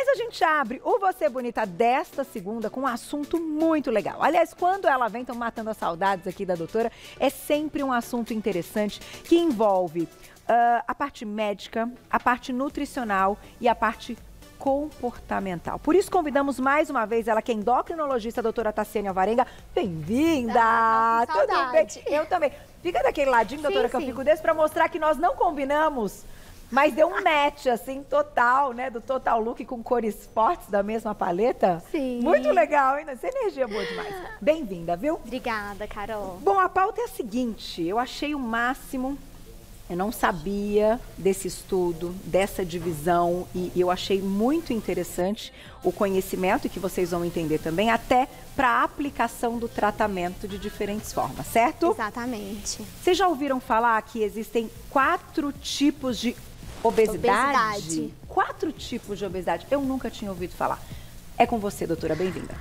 Mas a gente abre o Você Bonita desta segunda com um assunto muito legal. Aliás, quando ela vem, estão matando as saudades aqui da doutora, é sempre um assunto interessante que envolve uh, a parte médica, a parte nutricional e a parte comportamental. Por isso convidamos mais uma vez ela, que é endocrinologista, a doutora Tassiane Alvarenga. Bem-vinda! Ah, Tudo bem? Eu também. Fica daquele ladinho, doutora, sim, que eu sim. fico desse, para mostrar que nós não combinamos. Mas deu um match, assim, total, né? Do total look com cores fortes da mesma paleta. Sim. Muito legal, hein? Essa energia é boa demais. Bem-vinda, viu? Obrigada, Carol. Bom, a pauta é a seguinte: eu achei o máximo. Eu não sabia desse estudo, dessa divisão, e eu achei muito interessante o conhecimento que vocês vão entender também, até para a aplicação do tratamento de diferentes formas, certo? Exatamente. Vocês já ouviram falar que existem quatro tipos de obesidade? Obesidade. Quatro tipos de obesidade. Eu nunca tinha ouvido falar. É com você, doutora. Bem-vinda.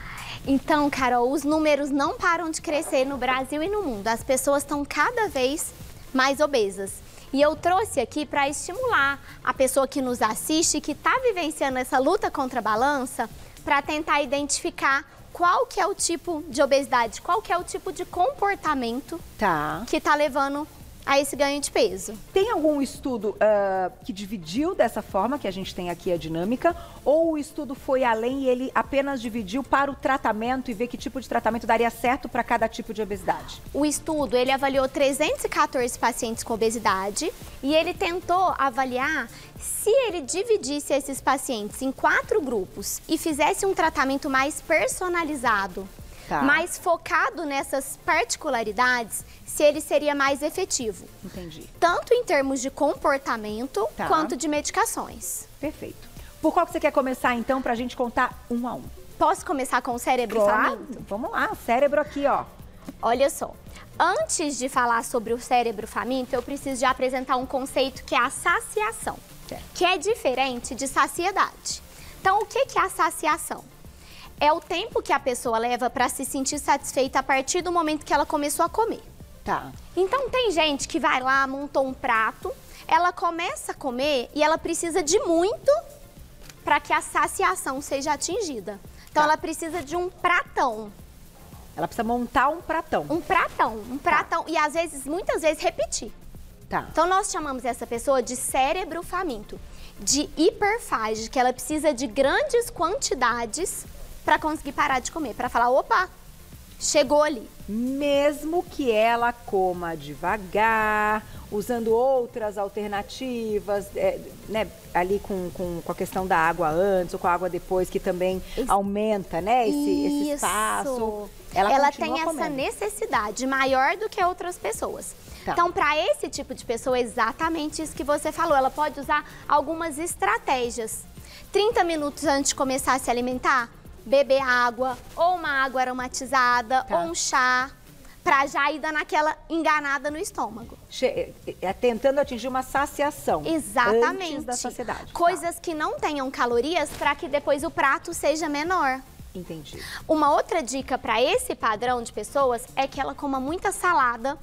Então, Carol, os números não param de crescer no Brasil e no mundo. As pessoas estão cada vez mais obesas. E eu trouxe aqui para estimular a pessoa que nos assiste, que está vivenciando essa luta contra a balança, para tentar identificar qual que é o tipo de obesidade, qual que é o tipo de comportamento Tá. que está levando a esse ganho de peso. Tem algum estudo ah, que dividiu dessa forma, que a gente tem aqui a dinâmica, ou o estudo foi além e ele apenas dividiu para o tratamento e ver que tipo de tratamento daria certo para cada tipo de obesidade? O estudo, ele avaliou 314 pacientes com obesidade e ele tentou avaliar se ele dividisse esses pacientes em quatro grupos e fizesse um tratamento mais personalizado, Tá. mais focado nessas particularidades, se ele seria mais efetivo, Entendi. tanto em termos de comportamento Tá. quanto de medicações. Perfeito. Por qual que você quer começar então para a gente contar um a um? Posso começar com o cérebro Claro. faminto? Vamos lá, cérebro aqui, ó. Olha só, antes de falar sobre o cérebro faminto, eu preciso de apresentar um conceito que é a saciação, Certo. que é diferente de saciedade. Então, o que que é a saciação? É o tempo que a pessoa leva para se sentir satisfeita a partir do momento que ela começou a comer. Tá. Então, tem gente que vai lá, montou um prato, ela começa a comer e ela precisa de muito para que a saciação seja atingida. Então, Tá. ela precisa de um pratão. Ela precisa montar um pratão. Um pratão, um pratão. E às vezes, muitas vezes, repetir. Tá. Então, nós chamamos essa pessoa de cérebro faminto, de hiperfage, que ela precisa de grandes quantidades para conseguir parar de comer, para falar, opa, chegou ali. Mesmo que ela coma devagar, usando outras alternativas, é, né, ali com, com, com a questão da água antes ou com a água depois, que também Isso. aumenta, né, esse, esse espaço. Ela, continua tem essa comendo. necessidade maior do que outras pessoas. Tá. Então, para esse tipo de pessoa, é exatamente isso que você falou. Ela pode usar algumas estratégias. 30 minutos antes de começar a se alimentar, beber água, ou uma água aromatizada, Tá. ou um chá, para já ir dando aquela enganada no estômago. Che- é, tentando atingir uma saciação. Exatamente. Antes da saciedade. Tá. Coisas que não tenham calorias para que depois o prato seja menor. Entendi. Uma outra dica para esse padrão de pessoas é que ela coma muita salada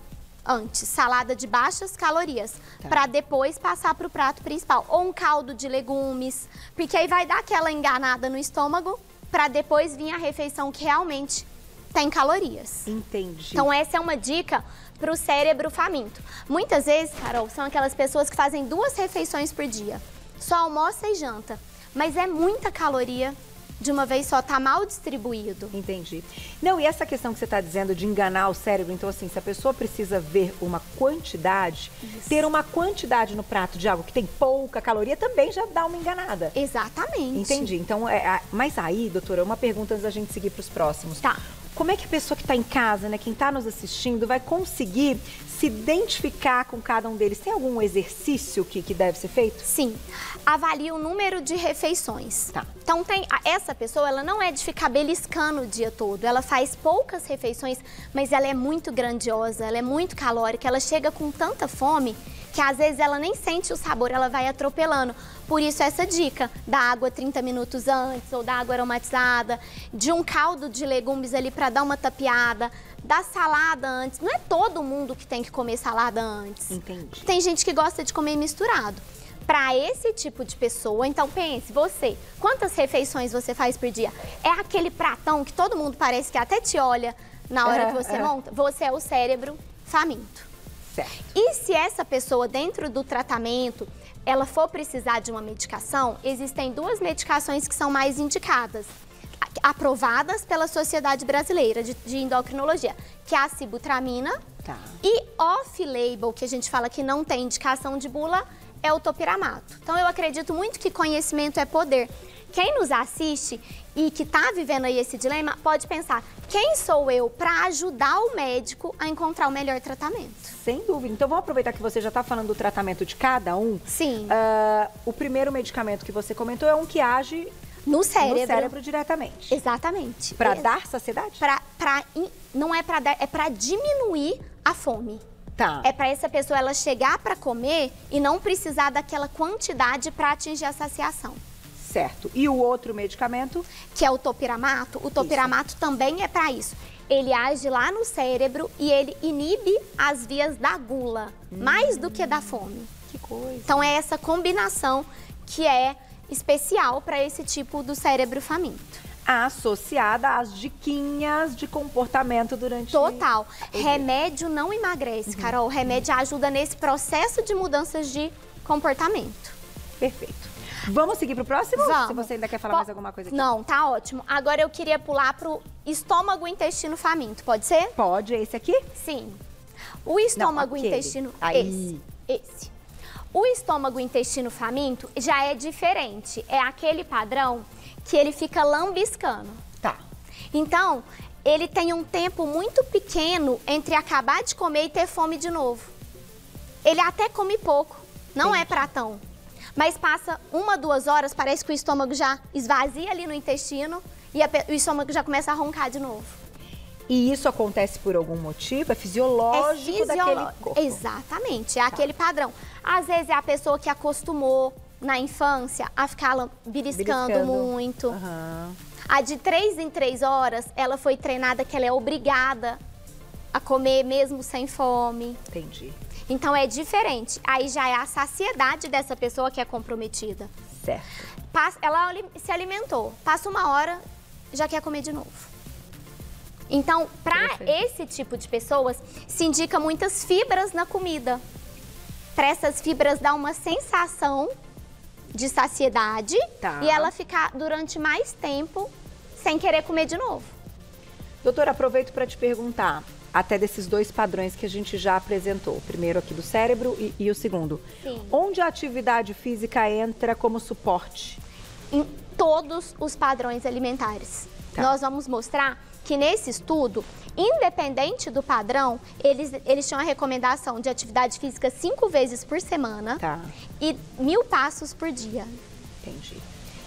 antes, salada de baixas calorias, Tá. para depois passar para o prato principal, ou um caldo de legumes, porque aí vai dar aquela enganada no estômago para depois vir a refeição que realmente tem calorias. Entendi. Então essa é uma dica para o cérebro faminto. Muitas vezes, Carol, são aquelas pessoas que fazem duas refeições por dia, só almoça e janta, mas é muita caloria de uma vez só, tá mal distribuído. Entendi. Não, e essa questão que você está dizendo de enganar o cérebro, então assim, se a pessoa precisa ver uma quantidade, ter uma quantidade no prato de algo que tem pouca caloria também já dá uma enganada. Exatamente. Entendi. Então, é, mas aí, doutora, uma pergunta antes da gente seguir para os próximos. Tá. Como é que a pessoa que está em casa, né, quem está nos assistindo, vai conseguir se identificar com cada um deles? Tem algum exercício que, que deve ser feito? Sim. Avalie o número de refeições. Tá. Então tem essa pessoa, ela não é de ficar beliscando o dia todo. Ela faz poucas refeições, mas ela é muito grandiosa, ela é muito calórica, ela chega com tanta fome que às vezes ela nem sente o sabor, ela vai atropelando. Por isso essa dica da água 30 minutos antes ou da água aromatizada, de um caldo de legumes ali para dar uma tapeada, da salada antes. Não é todo mundo que tem que comer salada antes. Entendi. Tem gente que gosta de comer misturado. para esse tipo de pessoa, então pense, você, quantas refeições você faz por dia? É aquele pratão que todo mundo parece que até te olha na hora É, que você é. monta? Você é o cérebro faminto. Certo. E se essa pessoa, dentro do tratamento, ela for precisar de uma medicação, existem duas medicações que são mais indicadas, aprovadas pela Sociedade Brasileira de, de Endocrinologia, que é a sibutramina Tá. e off-label, que a gente fala que não tem indicação de bula, é o topiramato. Então eu acredito muito que conhecimento é poder. Quem nos assiste e que está vivendo aí esse dilema pode pensar: quem sou eu para ajudar o médico a encontrar o melhor tratamento? Sem dúvida. Então vamos aproveitar que você já está falando do tratamento de cada um. Sim. Ah, o primeiro medicamento que você comentou é um que age No cérebro. no cérebro diretamente. Exatamente. Para dar saciedade? pra, pra não é para dar, é para diminuir a fome. Tá. É para essa pessoa ela chegar para comer e não precisar daquela quantidade para atingir a saciação. Certo. E o outro medicamento? Que é o topiramato. O topiramato também é para isso. Ele age lá no cérebro e ele inibe as vias da gula, mais do que da fome. Que coisa. Então é essa combinação que é especial para esse tipo do cérebro faminto. Associada às diquinhas de comportamento durante Total. o dia. Remédio não emagrece, Uhum. Carol. Remédio ajuda nesse processo de mudanças de comportamento. Perfeito. Vamos seguir pro próximo? Vamos. Se você ainda quer falar Po- mais alguma coisa aqui. Não, tá ótimo. Agora eu queria pular pro estômago e intestino faminto, pode ser? Pode, é esse aqui? Sim. O estômago e aquele. intestino. Aí. Esse. Esse. O estômago e intestino faminto já é diferente. É aquele padrão que ele fica lambiscando. Tá. Então, ele tem um tempo muito pequeno entre acabar de comer e ter fome de novo. Ele até come pouco, não é pratão. Mas passa uma, duas horas, parece que o estômago já esvazia ali no intestino e a o estômago já começa a roncar de novo. E isso acontece por algum motivo? É fisiológico daquele fisioló- corpo? Exatamente, é aquele padrão. Às vezes é a pessoa que acostumou na infância a ficar beliscando, Beliscando. muito. Aham. A de três em três horas, ela foi treinada que ela é obrigada a comer mesmo sem fome. Entendi. Então é diferente. Aí já é a saciedade dessa pessoa que é comprometida. Certo. Passa- ela se alimentou, passa uma hora, já quer comer de novo. Então, para esse tipo de pessoas, se indica muitas fibras na comida. Para essas fibras dar uma sensação de saciedade Tá. e ela ficar durante mais tempo sem querer comer de novo. Doutora, aproveito para te perguntar, até desses dois padrões que a gente já apresentou, o primeiro aqui do cérebro e, e o segundo. Sim. Onde a atividade física entra como suporte? em todos os padrões alimentares. Tá. Nós vamos mostrar que nesse estudo, independente do padrão, eles, eles tinham a recomendação de atividade física cinco vezes por semana Tá. e mil passos por dia. Entendi.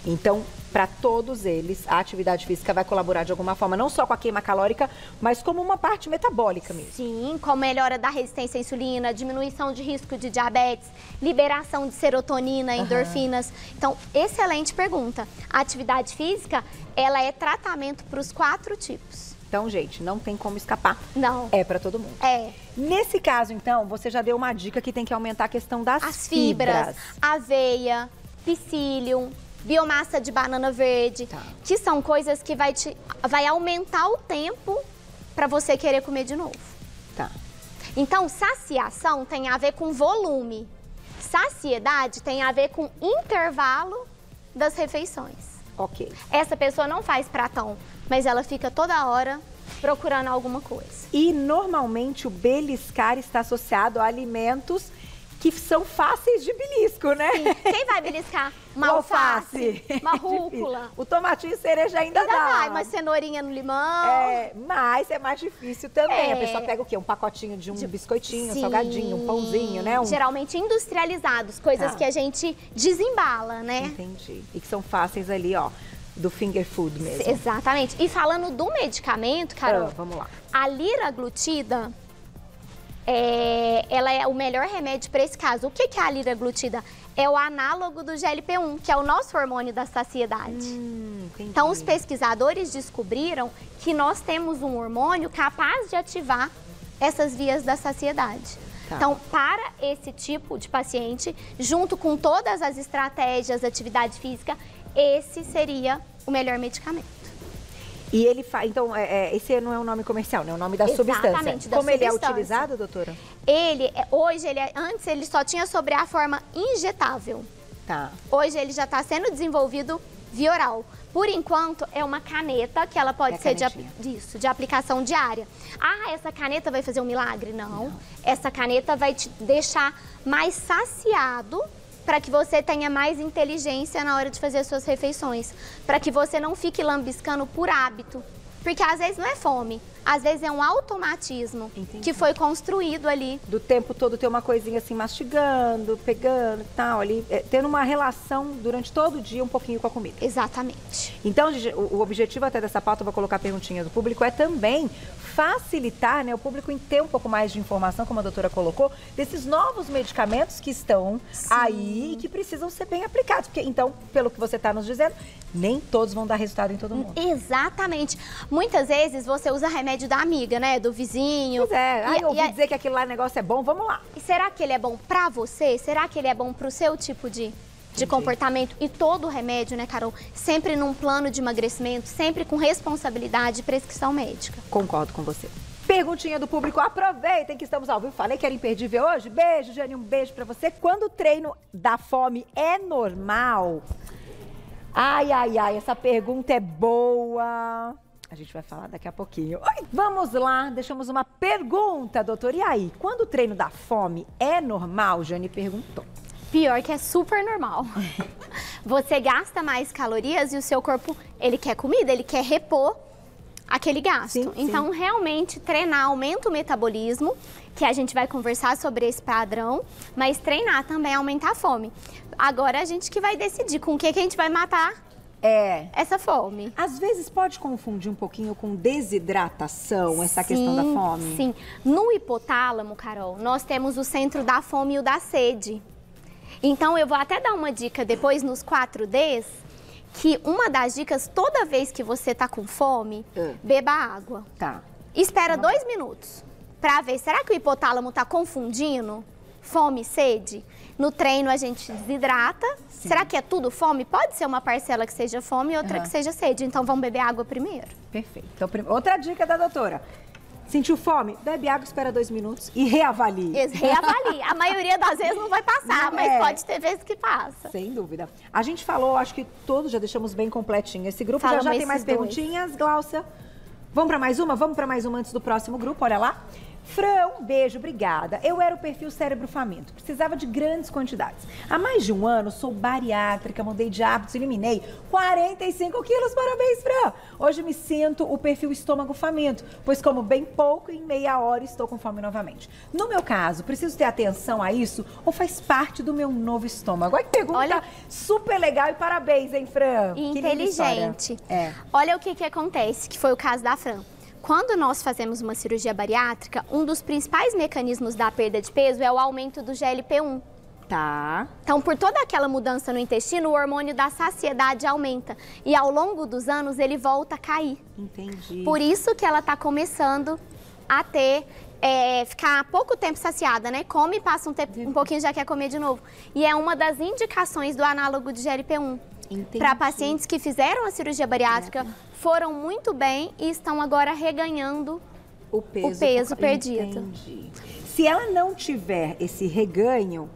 Então, para todos eles, a atividade física vai colaborar de alguma forma, não só com a queima calórica, mas como uma parte metabólica mesmo. Sim, com melhora da resistência à insulina, diminuição de risco de diabetes, liberação de serotonina, endorfinas. Então, excelente pergunta. A atividade física, ela é tratamento para os quatro tipos. Então, gente, não tem como escapar. Não. É para todo mundo. É. Nesse caso, então, você já deu uma dica que tem que aumentar a questão das As fibras, aveia, psyllium, biomassa de banana verde, Tá. que são coisas que vai, te, vai aumentar o tempo para você querer comer de novo. Tá. Então, saciação tem a ver com volume. Saciedade tem a ver com intervalo das refeições. Ok. Essa pessoa não faz pratão, mas ela fica toda hora procurando alguma coisa. E normalmente o beliscar está associado a alimentos que são fáceis de belisco, né? Quem vai beliscar? Uma O alface, uma É rúcula. O tomatinho cereja ainda, Ainda dá. vai, uma cenourinha no limão. É, mas é mais difícil também. A É. pessoa pega o quê? Um pacotinho de um biscoitinho, um Sim. salgadinho, um pãozinho, né? Um... Geralmente industrializados, coisas Tá. que a gente desembala, né? Entendi. E que são fáceis ali, ó, do finger food mesmo. Exatamente. E falando do medicamento, Carol, Ah, vamos lá. a liraglutida, é, ela é o melhor remédio para esse caso. O que, que é a liraglutida? É o análogo do GLP-1, que é o nosso hormônio da saciedade. Hum. Então, os pesquisadores descobriram que nós temos um hormônio capaz de ativar essas vias da saciedade. Tá. Então, para esse tipo de paciente, junto com todas as estratégias, atividade física, esse seria o melhor medicamento. E ele faz. Então, é, é, esse não é o nome comercial, né? É o nome da substância. Exatamente, da Como substância. ele é utilizado, doutora? Ele, é, hoje, ele é, antes ele só tinha sobre a forma injetável. Tá. Hoje ele já está sendo desenvolvido via oral. Por enquanto, é uma caneta que ela pode é ser de, disso, de aplicação diária. Ah, essa caneta vai fazer um milagre? Não. Não. Essa caneta vai te deixar mais saciado para que você tenha mais inteligência na hora de fazer as suas refeições, para que você não fique lambiscando por hábito. Porque às vezes não é fome, às vezes é um automatismo Entendi. que foi construído ali. Do tempo todo ter uma coisinha assim mastigando, pegando e tal, ali, é, tendo uma relação durante todo o dia um pouquinho com a comida. Exatamente. Então, o, o objetivo até dessa pauta, eu vou colocar a perguntinha do público, é também facilitar né, o público em ter um pouco mais de informação, como a doutora colocou, desses novos medicamentos que estão Sim. aí e que precisam ser bem aplicados. Porque, então, pelo que você está nos dizendo, nem todos vão dar resultado em todo mundo. Exatamente. Muitas vezes você usa remédio da amiga, né? Do vizinho. Pois é. Ai, eu ouvi e, dizer que aquele lá negócio é bom, vamos lá. E será que ele é bom pra você? Será que ele é bom pro seu tipo de de comportamento e todo o remédio, né, Carol? Sempre num plano de emagrecimento, sempre com responsabilidade e prescrição médica. Concordo com você. Perguntinha do público, aproveitem que estamos ao vivo. Falei que era imperdível hoje. Beijo, Jane, um beijo para você. Quando o treino da fome é normal? Ai, ai, ai, essa pergunta é boa. A gente vai falar daqui a pouquinho. Oi, vamos lá, deixamos uma pergunta, doutor. E aí, quando o treino da fome é normal? Jane perguntou. Pior que é super normal. Você gasta mais calorias e o seu corpo, ele quer comida, ele quer repor aquele gasto. Sim, então, sim. realmente, treinar aumenta o metabolismo, que a gente vai conversar sobre esse padrão, mas treinar também aumenta a fome. Agora, a gente que vai decidir com o que, que a gente vai matar é. essa fome. Às vezes pode confundir um pouquinho com desidratação, essa sim, questão da fome? Sim. No hipotálamo, Carol, nós temos o centro da fome e o da sede. Então eu vou até dar uma dica depois nos 4Ds, que uma das dicas, toda vez que você tá com fome, uh. beba água. Tá. Espera tá dois minutos para ver, será que o hipotálamo tá confundindo fome e sede? No treino a gente desidrata. Sim. Será que é tudo fome? Pode ser uma parcela que seja fome e outra uhum. que seja sede. Então vamos beber água primeiro. Perfeito. Então, outra dica da doutora. Sentiu fome? Bebe água, espera dois minutos e reavalie. Reavalie. A maioria das vezes não vai passar, não mas é. pode ter vezes que passa. Sem dúvida. A gente falou, acho que todos já deixamos bem completinho esse grupo. Falamos já já tem mais dois. perguntinhas, Glaucia. Vamos para mais uma? Vamos para mais uma antes do próximo grupo, olha lá. Fran, um beijo, obrigada. Eu era o perfil cérebro faminto, precisava de grandes quantidades. Há mais de um ano sou bariátrica, mudei de hábitos, eliminei 45 quilos, parabéns, Fran. Hoje me sinto o perfil estômago faminto, pois como bem pouco e em meia hora estou com fome novamente. No meu caso, preciso ter atenção a isso ou faz parte do meu novo estômago? Olha que pergunta Olha... super legal e parabéns, hein, Fran? Inteligente. É. Olha o que, que acontece, que foi o caso da Fran. Quando nós fazemos uma cirurgia bariátrica, um dos principais mecanismos da perda de peso é o aumento do GLP-1. Tá. Então, por toda aquela mudança no intestino, o hormônio da saciedade aumenta. E ao longo dos anos, ele volta a cair. Entendi. Por isso que ela está começando a ter é, ficar pouco tempo saciada, né? Come, passa um, tempo, um pouquinho já quer comer de novo. E é uma das indicações do análogo de GLP-1. Para pacientes que fizeram a cirurgia bariátrica, foram muito bem e estão agora reganhando o peso, o peso perdido. Entendi. Se ela não tiver esse reganho,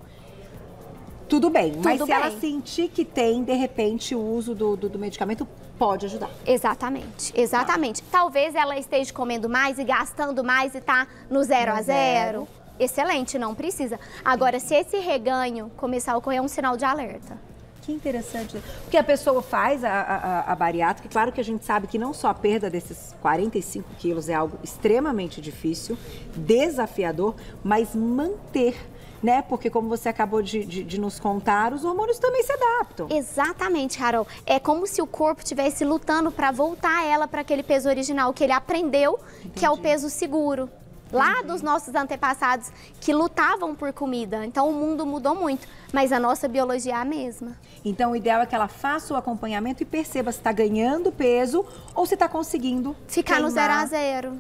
tudo bem. Tudo mas se bem. ela sentir que tem, de repente, o uso do, do, do medicamento pode ajudar. Exatamente, exatamente. Talvez ela esteja comendo mais e gastando mais e tá no zero no a zero. zero. Excelente, não precisa. Agora, se esse reganho começar a ocorrer, é um sinal de alerta. Que interessante. Porque a pessoa faz a, a, a, bariátrica, claro que a gente sabe que não só a perda desses 45 quilos é algo extremamente difícil, desafiador, mas manter né? Porque como você acabou de, de, de, nos contar, os hormônios também se adaptam. Exatamente, Carol. É como se o corpo estivesse lutando para voltar ela para aquele peso original que ele aprendeu, Entendi. que é o peso seguro lá dos nossos antepassados que lutavam por comida. Então o mundo mudou muito, mas a nossa biologia é a mesma. Então o ideal é que ela faça o acompanhamento e perceba se está ganhando peso ou se está conseguindo ficar queimar. no zero a zero.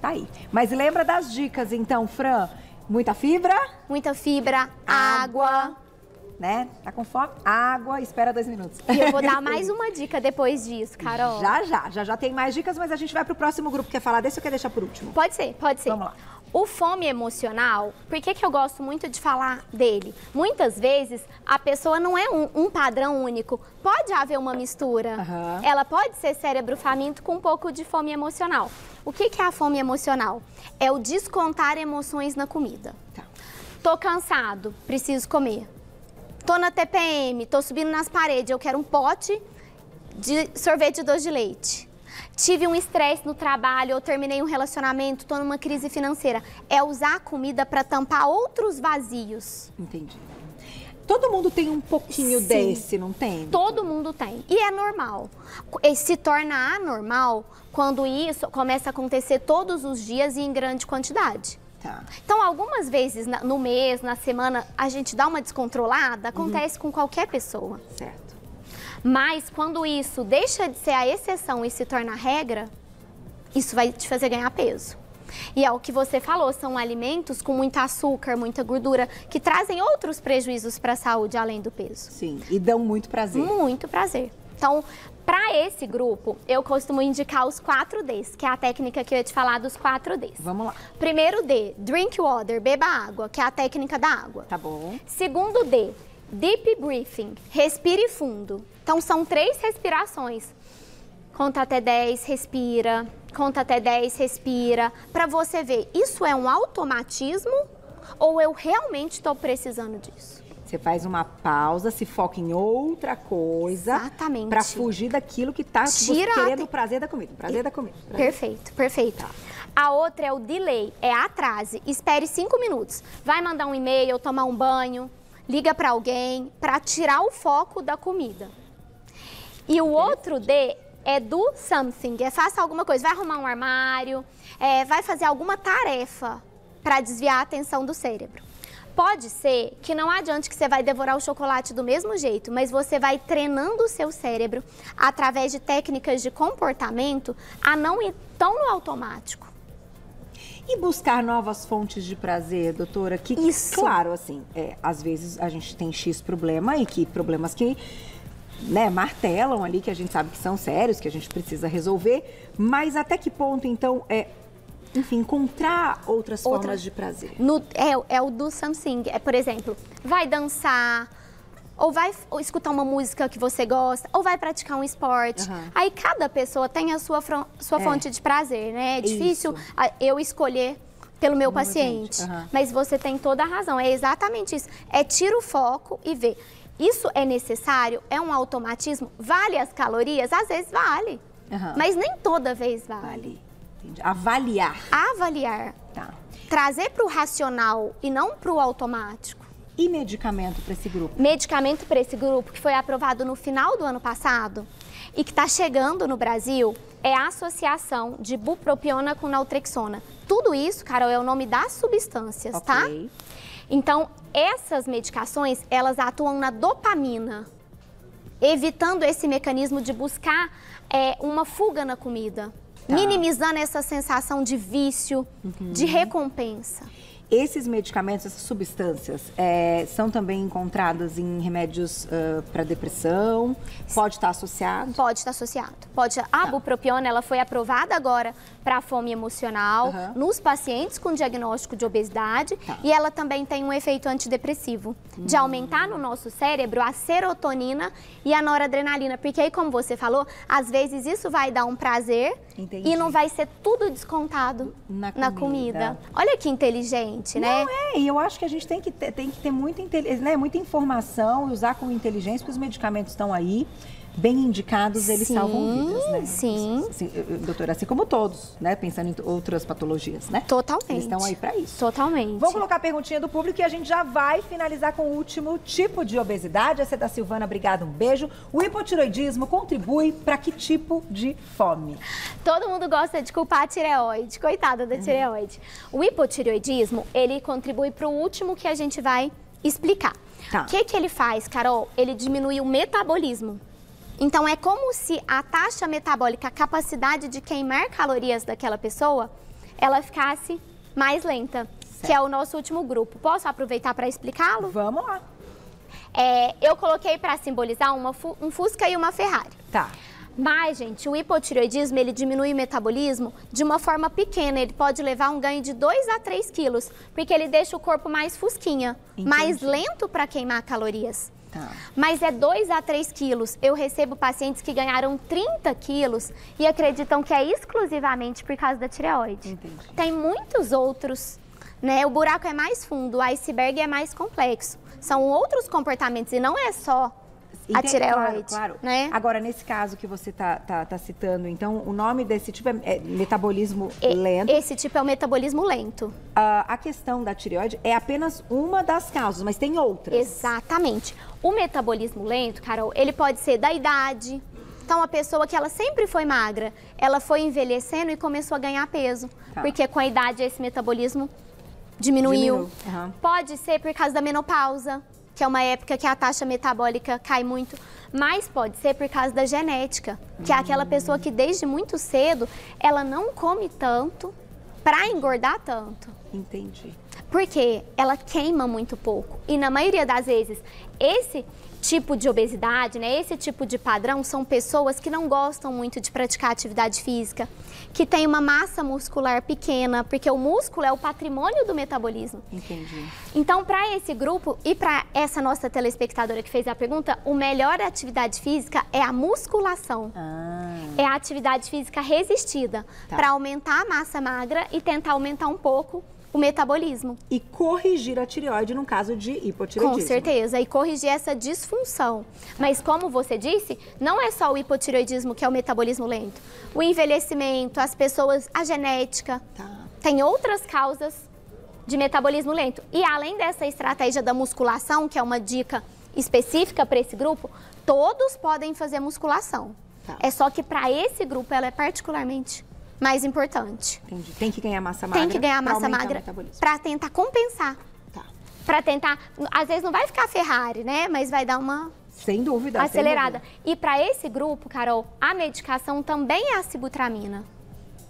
Tá aí. Mas lembra das dicas então, Fran? Muita fibra? Muita fibra, água. água. Né? Tá com fome? Água, espera dois minutos. E eu vou dar mais uma dica depois disso, Carol. Já, já. Já, já tem mais dicas, mas a gente vai pro próximo grupo. Quer falar desse ou quer deixar por último? Pode ser, pode ser. Vamos lá. O fome emocional, por que, que eu gosto muito de falar dele? Muitas vezes a pessoa não é um, um padrão único. Pode haver uma mistura. Uhum. Ela pode ser cérebro faminto com um pouco de fome emocional. O que, que é a fome emocional? É o descontar emoções na comida. Tá. Tô cansado, preciso comer. Tô na TPM, tô subindo nas paredes, eu quero um pote de sorvete de doce de leite tive um estresse no trabalho, eu terminei um relacionamento, estou numa crise financeira. É usar a comida para tampar outros vazios. Entendi. Todo mundo tem um pouquinho Sim. desse, não tem? Todo mundo tem. E é normal. E se torna anormal quando isso começa a acontecer todos os dias e em grande quantidade. Tá. Então, algumas vezes no mês, na semana, a gente dá uma descontrolada, acontece uhum. com qualquer pessoa. Certo. Mas quando isso deixa de ser a exceção e se torna a regra, isso vai te fazer ganhar peso. E é o que você falou, são alimentos com muito açúcar, muita gordura, que trazem outros prejuízos para a saúde além do peso. Sim, e dão muito prazer. Muito prazer. Então, para esse grupo, eu costumo indicar os 4 Ds, que é a técnica que eu ia te falar dos 4 Ds. Vamos lá. Primeiro D, drink water, beba água, que é a técnica da água. Tá bom. Segundo D, deep breathing, respire fundo. Então, são três respirações. Conta até 10, respira. Conta até 10, respira. Para você ver, isso é um automatismo ou eu realmente estou precisando disso? Você faz uma pausa, se foca em outra coisa. Exatamente. Para fugir daquilo que está querendo o prazer da comida. Prazer da comida. Prazer. Perfeito, perfeito. Tá. A outra é o delay, é atrase. Espere cinco minutos. Vai mandar um e-mail, tomar um banho, liga para alguém, para tirar o foco da comida. E o outro D é do something, é faça alguma coisa, vai arrumar um armário, é, vai fazer alguma tarefa para desviar a atenção do cérebro. Pode ser que não adiante que você vai devorar o chocolate do mesmo jeito, mas você vai treinando o seu cérebro através de técnicas de comportamento a não ir tão no automático. E buscar novas fontes de prazer, doutora? Que, Isso. claro, assim, é, às vezes a gente tem X problema e que problemas que né, martelam ali, que a gente sabe que são sérios, que a gente precisa resolver, mas até que ponto, então, é, enfim, encontrar outras Outra, formas de prazer? No, é, é o do Samsung, é, por exemplo, vai dançar, ou vai escutar uma música que você gosta, ou vai praticar um esporte. Uhum. Aí cada pessoa tem a sua, sua é. fonte de prazer, né? É difícil isso. eu escolher pelo meu paciente. Uhum. Mas você tem toda a razão, é exatamente isso. É tira o foco e vê. Isso é necessário? É um automatismo? Vale as calorias? Às vezes vale. Uhum. Mas nem toda vez vale. Vale. Entendi. Avaliar. Avaliar. Tá. Trazer para o racional e não para o automático. E medicamento para esse grupo? Medicamento para esse grupo, que foi aprovado no final do ano passado e que está chegando no Brasil, é a associação de bupropiona com naltrexona. Tudo isso, Carol, é o nome das substâncias, tá? okay. tá? Então, essas medicações, elas atuam na dopamina, evitando esse mecanismo de buscar é, uma fuga na comida, tá. minimizando essa sensação de vício, uhum. de recompensa. Esses medicamentos, essas substâncias, é, são também encontradas em remédios uh, para depressão? Pode estar associado? Pode estar associado. Pode. A tá. bupropiona, ela foi aprovada agora para a fome emocional uhum. nos pacientes com diagnóstico de obesidade tá. e ela também tem um efeito antidepressivo de hum. aumentar no nosso cérebro a serotonina e a noradrenalina, porque aí como você falou, às vezes isso vai dar um prazer Entendi. e não vai ser tudo descontado na comida. na comida. Olha que inteligente gente, né? Não é, e eu acho que a gente tem que ter, tem que ter muita, né, muita informação e usar com inteligência, porque os medicamentos estão aí bem indicados, eles sim, salvam vidas, né? Sim. Assim, doutora, assim como todos, né? Pensando em outras patologias, né? Totalmente. Eles estão aí para isso. Totalmente. Vamos colocar a perguntinha do público e a gente já vai finalizar com o último tipo de obesidade. Essa é da Silvana, obrigada, um beijo. O hipotiroidismo contribui para que tipo de fome? Todo mundo gosta de culpar a tireoide, coitada da tireoide. Uhum. O hipotireoidismo, ele contribui para o último que a gente vai explicar. Tá. O que, que ele faz, Carol? Ele diminui o metabolismo. Então é como se a taxa metabólica, a capacidade de queimar calorias daquela pessoa, ela ficasse mais lenta. certo. que é o nosso último grupo. Posso aproveitar para explicá-lo? Vamos lá. É, eu coloquei para simbolizar uma, um Fusca e uma Ferrari. Tá. Mas, gente, o hipotireoidismo, ele diminui o metabolismo de uma forma pequena. Ele pode levar um ganho de 2 a 3 quilos, porque ele deixa o corpo mais fusquinha, Entendi. mais lento para queimar calorias. Tá. Mas é 2 a 3 quilos. Eu recebo pacientes que ganharam 30 quilos e acreditam que é exclusivamente por causa da tireoide. Entendi. Tem muitos outros, né? O buraco é mais fundo, o iceberg é mais complexo. São outros comportamentos e não é só a tireoide. Claro, claro. Né? Agora, nesse caso que você está tá, tá citando, então, o nome desse tipo é, é metabolismo e, lento. Esse tipo é o metabolismo lento. Uh, a questão da tireoide é apenas uma das causas, mas tem outras. Exatamente. O metabolismo lento, Carol, ele pode ser da idade. Então, a pessoa que ela sempre foi magra, ela foi envelhecendo e começou a ganhar peso. Tá. Porque com a idade esse metabolismo diminuiu. Diminui. Uhum. Pode ser por causa da menopausa que é uma época que a taxa metabólica cai muito, mas pode ser por causa da genética, que é aquela pessoa que desde muito cedo ela não come tanto para engordar tanto. Entendi. Porque ela queima muito pouco. E na maioria das vezes, esse tipo de obesidade, né, esse tipo de padrão são pessoas que não gostam muito de praticar atividade física, que têm uma massa muscular pequena, porque o músculo é o patrimônio do metabolismo. Entendi. Então, para esse grupo e para essa nossa telespectadora que fez a pergunta, o melhor atividade física é a musculação. Ah. É a atividade física resistida, tá. para aumentar a massa magra e tentar aumentar um pouco o metabolismo. E corrigir a tireoide no caso de hipotireoidismo. Com certeza, e corrigir essa disfunção. Mas como você disse, não é só o hipotireoidismo que é o metabolismo lento. O envelhecimento, as pessoas, a genética, tá. tem outras causas de metabolismo lento. E além dessa estratégia da musculação, que é uma dica específica para esse grupo, todos podem fazer musculação. Tá. É só que para esse grupo ela é particularmente mais importante. Entendi. Tem que ganhar massa magra. Tem que ganhar massa magra para tentar compensar. Tá. Para tentar, às vezes não vai ficar Ferrari, né? Mas vai dar uma sem dúvida, acelerada. Sem dúvida. E para esse grupo, Carol, a medicação também é a sibutramina.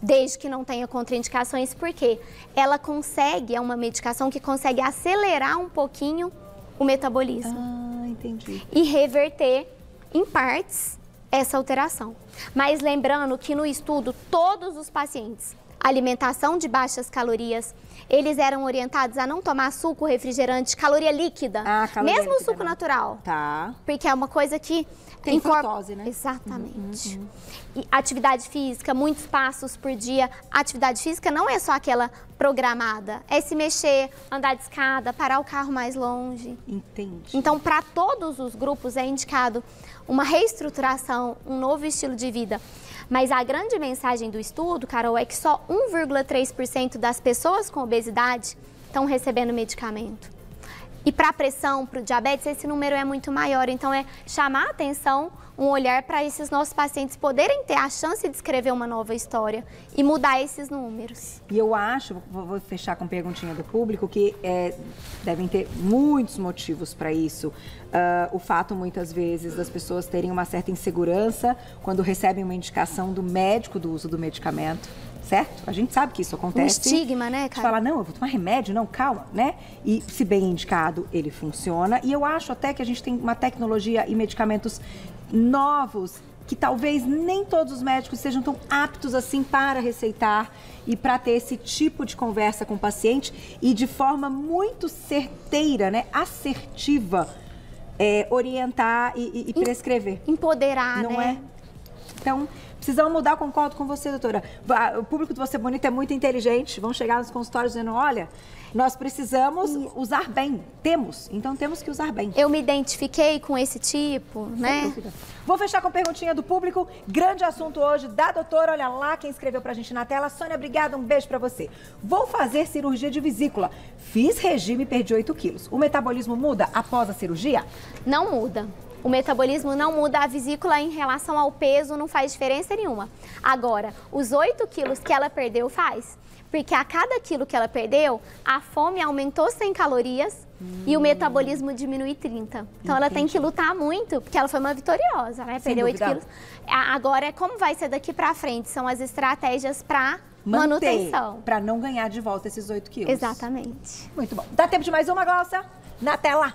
Desde que não tenha contraindicações, porque ela consegue, é uma medicação que consegue acelerar um pouquinho o metabolismo. Ah, entendi. E reverter em partes essa alteração. Mas lembrando que no estudo, todos os pacientes, alimentação de baixas calorias, eles eram orientados a não tomar suco, refrigerante, caloria líquida. Ah, caloria mesmo líquida, suco não. natural. Tá. Porque é uma coisa que tem incorpora... frutose, né? Exatamente. Uhum, uhum. atividade física, muitos passos por dia. Atividade física não é só aquela programada, é se mexer, andar de escada, parar o carro mais longe. Entendi. Então, para todos os grupos é indicado uma reestruturação, um novo estilo de vida. Mas a grande mensagem do estudo, Carol, é que só 1,3% das pessoas com obesidade estão recebendo medicamento. E para a pressão, para o diabetes, esse número é muito maior. Então, é chamar a atenção, um olhar para esses nossos pacientes poderem ter a chance de escrever uma nova história e mudar esses números. E eu acho, vou fechar com perguntinha do público, que é, devem ter muitos motivos para isso. Uh, o fato, muitas vezes, das pessoas terem uma certa insegurança quando recebem uma indicação do médico do uso do medicamento certo? A gente sabe que isso acontece. Um estigma, né, cara? Fala, não, eu vou tomar remédio, não, calma, né? E se bem indicado, ele funciona. E eu acho até que a gente tem uma tecnologia e medicamentos novos que talvez nem todos os médicos sejam tão aptos assim para receitar e para ter esse tipo de conversa com o paciente e de forma muito certeira, né, assertiva, é, orientar e, e, prescrever. Empoderar, não né? é? Então, Precisamos mudar, concordo com você, doutora. O público do Você Bonita é muito inteligente. Vão chegar nos consultórios dizendo: olha, nós precisamos usar bem. Temos, então temos que usar bem. Eu me identifiquei com esse tipo, Sem né? Dúvida. Vou fechar com perguntinha do público. Grande assunto hoje da doutora. Olha lá quem escreveu pra gente na tela. Sônia, obrigada. Um beijo pra você. Vou fazer cirurgia de vesícula. Fiz regime e perdi 8 quilos. O metabolismo muda após a cirurgia? Não muda. O metabolismo não muda a vesícula em relação ao peso, não faz diferença nenhuma. Agora, os 8 quilos que ela perdeu faz. Porque a cada quilo que ela perdeu, a fome aumentou 100 calorias hum. e o metabolismo diminui 30. Então Entendi. ela tem que lutar muito, porque ela foi uma vitoriosa, né? Perdeu 8 quilos. Agora, como vai ser daqui para frente? São as estratégias para Manutenção. Pra não ganhar de volta esses 8 quilos. Exatamente. Muito bom. Dá tempo de mais uma, Glaucia? Na tela.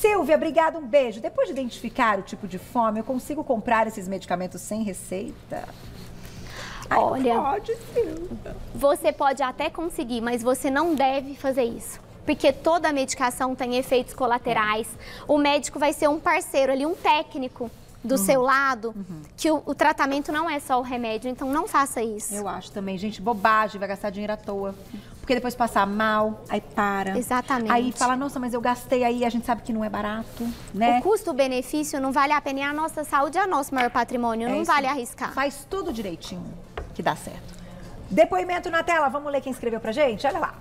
Silvia, obrigada, um beijo. Depois de identificar o tipo de fome, eu consigo comprar esses medicamentos sem receita? Ai, Olha, Pode, Silvia. Você pode até conseguir, mas você não deve fazer isso. Porque toda medicação tem efeitos colaterais. O médico vai ser um parceiro ali, um técnico do Uhum. seu lado, que o, o tratamento não é só o remédio, então não faça isso. Eu acho também, gente, bobagem, vai gastar dinheiro à toa. Porque depois passar mal, aí para. Exatamente. Aí fala, nossa, mas eu gastei aí, a gente sabe que não é barato, né? O custo-benefício não vale a pena e a nossa saúde é nosso maior patrimônio, É não isso vale arriscar. Faz tudo direitinho que dá certo. Depoimento na tela, vamos ler quem escreveu pra gente? Olha lá.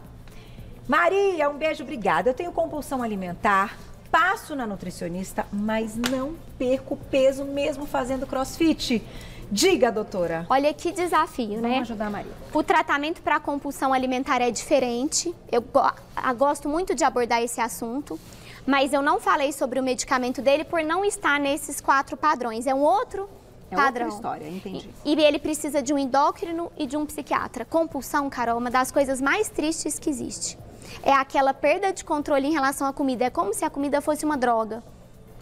Maria, um beijo, obrigada. Eu tenho compulsão alimentar, passo na nutricionista, mas não perco peso mesmo fazendo crossfit. Diga, doutora. Olha que desafio, Vamos né? ajudar a Maria. O tratamento para compulsão alimentar é diferente. Eu go- a- gosto muito de abordar esse assunto, mas eu não falei sobre o medicamento dele por não estar nesses quatro padrões. É um outro É padrão. outra história, entendi. E, e ele precisa de um endócrino e de um psiquiatra. Compulsão, Carol, é uma das coisas mais tristes que existe. É aquela perda de controle em relação à comida. É como se a comida fosse uma droga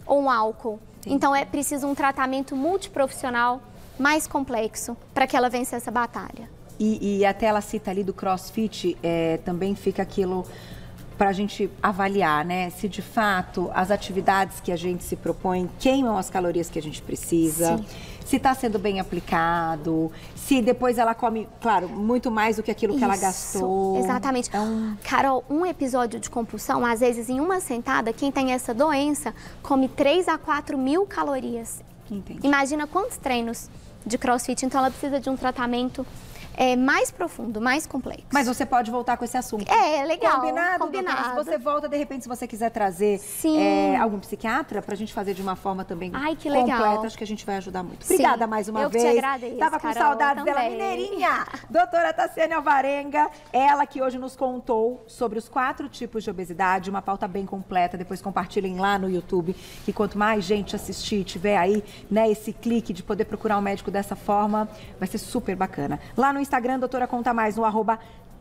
ou um álcool. Então é preciso um tratamento multiprofissional mais complexo para que ela vença essa batalha. E, e até ela cita ali do crossfit, é, também fica aquilo para a gente avaliar, né? Se de fato as atividades que a gente se propõe queimam as calorias que a gente precisa, Sim. se está sendo bem aplicado, se depois ela come, claro, muito mais do que aquilo que ela Isso, gastou. Exatamente. Um- Carol, um episódio de compulsão, às vezes em uma sentada, quem tem essa doença come 3 a 4 mil calorias. Entendi. Imagina quantos treinos de crossfit. Então ela precisa de um tratamento é, mais profundo, mais complexo. Mas você pode voltar com esse assunto. É, legal. Combinado, doutora? Combinado. Se você volta, de repente, se você quiser trazer Sim. é, algum psiquiatra pra gente fazer de uma forma também Ai, que completa, legal. acho que a gente vai ajudar muito. Sim. Obrigada mais uma Eu vez. te agradeço, Tava com Carol, saudades dela, mineirinha. Doutora Tassiane Alvarenga, ela que hoje nos contou sobre os quatro tipos de obesidade, uma pauta bem completa. Depois compartilhem lá no YouTube, que quanto mais gente assistir, tiver aí, né, esse clique de poder procurar um médico dessa forma, vai ser super bacana. Lá no Instagram, doutora Conta Mais, no arroba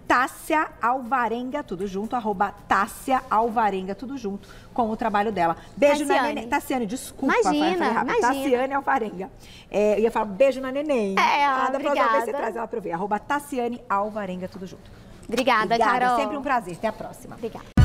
Tássia Alvarenga, tudo junto, arroba Tássia Alvarenga, tudo junto, com o trabalho dela. Beijo na Tassiane. neném. Tassiane, desculpa. Imagina, imagina. Tassiane Alvarenga. É, eu ia falar beijo na neném. É, Ah, da próxima vez você obrigada. traz ela pra eu ver. Arroba Tassiane Alvarenga, tudo junto. Obrigada, Obrigada, Carol. sempre um prazer. Até a próxima. Obrigada.